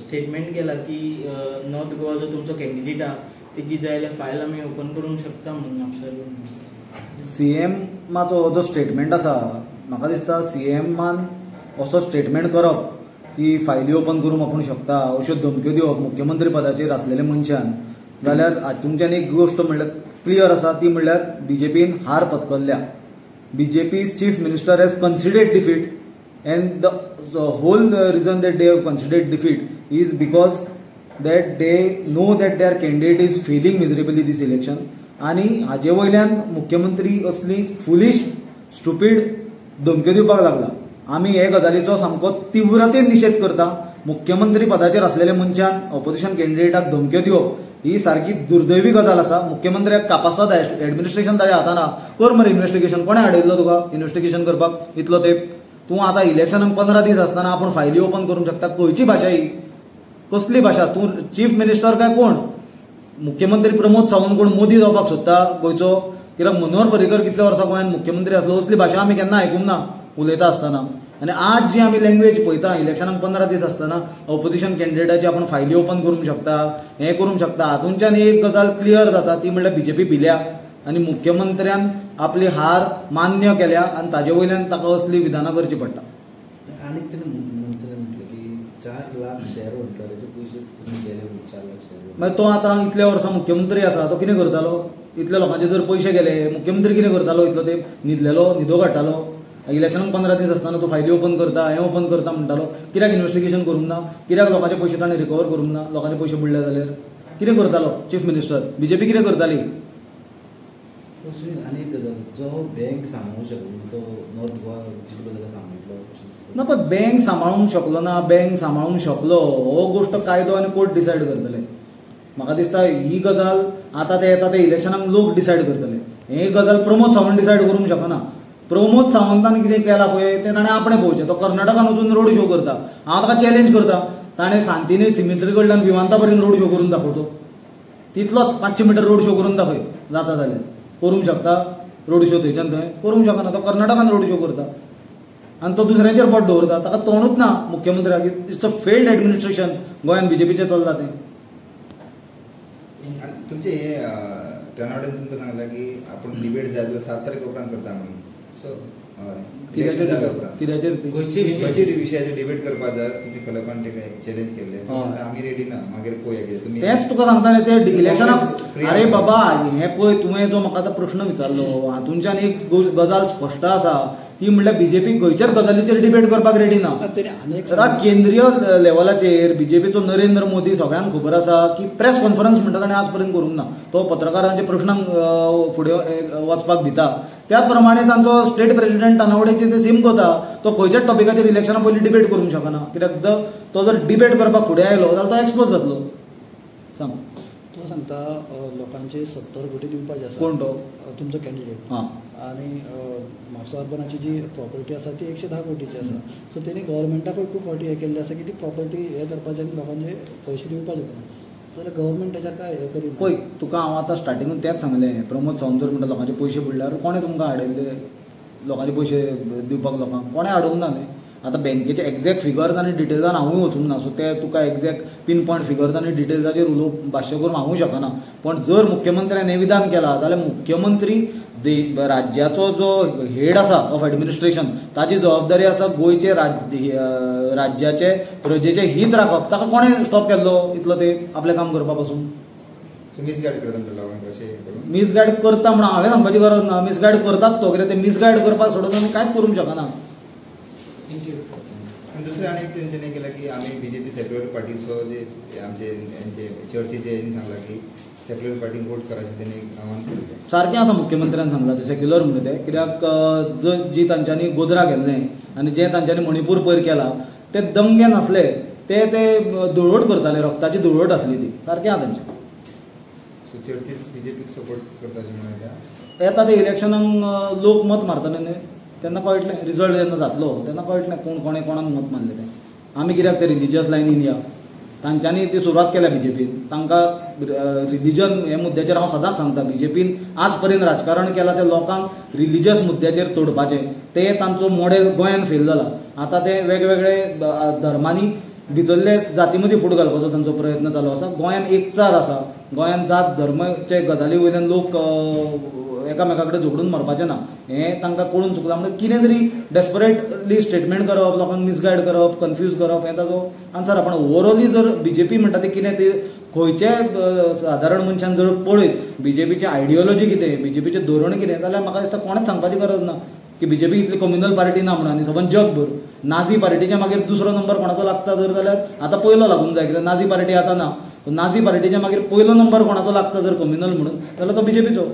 Statement केला की north Goa जो तुमचो कॅन्डिडेट हा तेजी जाय जाल्यार फायल आमी ओपन करूंक शकता म्हणून म्हापसा सी एमाचो हो जो स्टेटमेंट आसा म्हाका दिसता सी एमान असो स्टेटमेंट करप की फायली ओपन करूंक आपूण शकता अश्यो धमक्यो दिवप मुख्यमंत्री पदाचेर आसलेल्या मनशान. जाल्यार तुमच्यान एक गोश्ट म्हणल्यार क्लियर आसा ती म्हणल्यार बीजेपीन हार पत्करल्या. BJP chief minister has considered defeat and the whole reason that they have considered defeat is because that they know that their candidate is failing miserably this election. आणि हाजे वयल्यान मुख्यमंत्री असली फुलिश स्टुपीड धमक्यो दिवपाक लागला. आमी हे गजालीचो सामको तीव्रतेन निशेध करता. मुख्यमंत्री पदाचेर आसलेल्या मनशान ऑपोजिशन कॅन्डिडेटाक धमक्यो दिवप ही सारकी दुर्दैवी गजाल आसा. मुख्यमंत्र्याक कापासत एडमिनिस्ट्रेशन ताच्या हातान कर मरे इन्व्हेस्टिगेशन कोणे हाडयल्लो तुका? इन्व्हेस्टिगेशन करपाक इतलो तेप. तूं आतां इलेक्शनाक पंदरा दीस आसतना आपूण फायली ओपन करूंक शकता. खंयची भाशा ही? कसली भाशा तूं चीफ मिनिस्टर काय कोण? मुख्यमंत्री प्रमोद सावंत कोण? मोदी जावपाक सोदता गोंयचो. कित्याक मनोहर पर्रीकर कितल्या वर्सां गोंयांत मुख्यमंत्री आसलो? असली भाशा आमी केन्ना आयकूंक ना उलयता आसतना. आनी आज जी आमी लँग्वेज पळयता इलेक्शनाक पंदरा दीस आसतना ऑपोजिशन कॅन्डिडेटाची आपण फायली ओपन करूंक शकता हें करूंक शकता. हातूंच्यान एक गजाल क्लियर जाता ती म्हणल्यार बीजेपी भिल्या आनी मुख्यमंत्र्यान आपली हार मान्य केल्या आनी ताजे वयल्यान ताका असली विधानां करची पडटा. आनी चार लाख शेअर होल्डराचे पैसे तुम्ही गेले म्हणून चार लाख शेअर मागीर तो आतां इतल्या वर्सां मुख्यमंत्री आसा तो कितें करतालो इतल्या लोकांचे जर पयशे गेले मुख्यमंत्री कितें करतालो इतलो ते? न्हिदलेलो न्हिदो काडटालो इलेक्शनाक पंदरा दीस आसतना तो फायली ओपन करता हें ओपन करता म्हणटालो कित्याक इन्व्हेस्टिगेशन करूंक ना? कित्याक लोकांचे पयशे ताणें रिकवर करूंक ना? लोकांचे पयशे बुडले जाल्यार कितें करतालो चीफ मिनिस्टर बीजेपी कितें करताली सुनील आणि एक गजाल जो बँक सांभाळू शकलो तो नॉर्थ गोवा जिकलो जाल्यार सांबाळटलो ना पण बँक सांबाळूंक शकलो ना बँक सांबाळूंक शकलो हो गोश्ट कायदो आनी कोर्ट डिसायड करतले. म्हाका दिसता ही गजाल आतां ते येता ते इलेक्शनाक लोक डिसायड करतले. हे गजाल प्रमोद सावंत डिसायड करूंक शकना प्रमोद सावंतान कितें केलां पळय तें ताणें आपणें पळोवचें तो कर्नाटकान वचून रोड शो करता. हांव ताका चॅलेंज करता? ताणें सांतिने सिमिट्री कडल्यान विमानता पर्यंत रोड शो करून दाखोवचो तितलोच पांचशे मिटर रोड शो करून दाखय जाता जाल्यार करूंक शकता रोड शो थंयच्यान थंय. करूंक शकना तो कर्नाटकान रोड शो करता. आनी तो दुसऱ्यांचेर बोट दवरता. ताका तोंडूच ना मुख्यमंत्र्याक इट्स अ फेल्ड एडमिनिस्ट्रेशन गोंयान बीजेपीचें चलता तें. तुमचे हे टर्नआउटान तुमकां सांगला की आपण डिबेट जाय जाल्यार सात तारखे उपरांत करता म्हणून. सो खंयचे विशयाचेर डिबेट करपाक जाय तुमी क्लबान तेका चॅलेंज केल्ले तो हय. म्हणटा, आमी रेडी ना. मागीर पळोवया कितें तुमी तेंच तुका सांगताले ते इलेक्शनाक अरे. बाबा हें पळय तुवें जो म्हाका आतां प्रश्न विचारलो हातूंच्यान एक गजाल स्पश्ट आसा. ती म्हणल्यार बीजेपी खंयच्याच गजालीचेर डिबेट करपाक रेडी ना. जरा केंद्रीय लेवलाचेर बीजेपीचो नरेंद्र मोदी सगळ्यांक खबर आसा की प्रेस कॉन्फरन्स म्हणटा ताणें आज पर्यंत करूंक ना. तो पत्रकारांच्या प्रश्नांक फुडें वचपाक भिता. त्याच प्रमाणे तांचो स्टेट प्रेसिडेंट तानावडेचे ते सेम करता तो खंयच्याच टॉपिकाचेर इलेक्शना पयलीं डिबेट करूंक शकना. कित्याक तो जर डिबेट करपाक फुडें आयलो जाल्यार तो एक्सपोज जातलो. सांग. तो सांगता लोकांचे सत्तर कोटी दिवपाचे आसा कोण तो? तुमचो कॅन्डिडेट हां. आणि अ, म्हापसा अर्बनाची जी प्रॉपर्टी आसा ती एकशे धा कोटीची आसा. सो तेणी गव्हर्मेंटाकूय खूब फावटी हें केल्लें आसा की ती प्रॉपर्टी हे करपाचें आनी लोकांचे पयशे दिवपाचे म्हणून जाल्यार गव्हर्मेंट ताचेर काय हें करीत पळय तुका हांव आतां स्टार्टिंगून तेंच सांगलें प्रमोद सावंतर म्हणटा लोकांचे पयशे बुडल्यार कोणें तुमकां हाडयले लोकांचे पयशे दिवपाक लोकांक कोणें हाडूंक ना न्ही आतां बँकेचे एक्झॅक्ट फिगर्स आनी डिटेल्सान हांवूय वचूंक ना सो ते तुका एक्झॅक्ट पिन पॉयंट फिगर्स आनी डिटेल्साचेर उलोवप भाश्य करून हांवूय शकना. पण जर मुख्यमंत्र्यान हें विधान केलां जाल्यार मुख्यमंत्री दे राज्याचो जो हेड आसा ऑफ एडमिनिस्ट्रेशन ताची जबाबदारी आसा गोंयचे राज्याचे प्रजेचे हित राखप. ताका कोणें स्टॉप केल्लो इतलो ते आपलें काम करपा पासून? मिसगायड करता म्हणून हांवें सांगपाची गरज ना. मिसगायड करतात तो कित्याक ते मिसगायड करपाक सोडून आमी कांयच करूंक शकना. आणि दुसरें आनी एक तेंच्यांनी केला की आमी बीजेपी सेक्युलर पार्टीचो जे आमचे यांचे चर्चेचे यांनी सांगला की सेक्युलर पार्टीक वोट करायचे त्यांनी आव्हान केलें. सारकें आसा मुख्यमंत्र्यान सांगला ते सेक्युलर म्हणटा ते कित्याक ज जी तांच्यांनी गोधरा केल्लें आनी जें तांच्यांनी मणिपूर पयर केलां ते दंगे नासले ते ते धुळवट करताले रक्ताची धुळवट आसली ती. सारकें आहा तांचें सो चर्चीस बीजेपीक सपोर्ट करता अशें म्हणून येता ते इलेक्शनाक लोक मत मारतले न्ही तेन्ना कळटलें रिजल्ट जेन्ना जातलो. तेन्ना कळटलें कोण कोणें कोणाक मत मारलें तें आमी कित्याक ते रिलिजियस लायनीन या. तांच्यांनी ती सुरवात केल्या बीजेपीन तांकां रिलिजन हे मुद्द्याचेर हांव सदांच सांगता बीजेपीन आज पर्यंत राजकारण केलां ते लोकांक रिलिजियस मुद्द्याचेर तोडपाचें. ते तांचो मॉडेल गोंयांत फेल जाला. आतां ते वेगवेगळे धर्मांनी भितरले जाती मदीं फूट घालपाचो तांचो प्रयत्न चालू आसा. गोंयांत एकचार आसा. गोंयांत जात धर्माचे गजाली वयल्यान लोक एकामेकाकडे एकामेका कडेन झगडून मरपाचें ना. हें तांकां कळून चुकलां. म्हणून कितें तरी डेस्परेटली स्टेटमेंट करप लोकांक मिसगायड करप कन्फ्यूज करप हें ताजो आन्सर आहा पण ओवरऑली जर बी जे पी म्हणटा ते कितें ते खंयचे सादारण मनशान जर पळयत बी जे पीची आयडियोलॉजी कितें बी जे पीचें धोरण कितें जाल्यार म्हाका दिसता कोणेंच सांगपाची गरज ना. की बी जे पी इतली कम्युनल पार्टी ना म्हणून आनी सबंद जगभर. नाझी पार्टीच्या मागीर दुसरो नंबर कोणाचो लागता जर जाल्यार आतां पयलो लागूंक जाय कित्याक नाझी पार्टी आतां ना. नाझी पार्टीच्या मागीर पयलो नंबर कोणाचो लागता जर कम्युनल म्हणून जाल्यार तो बी जे पीचो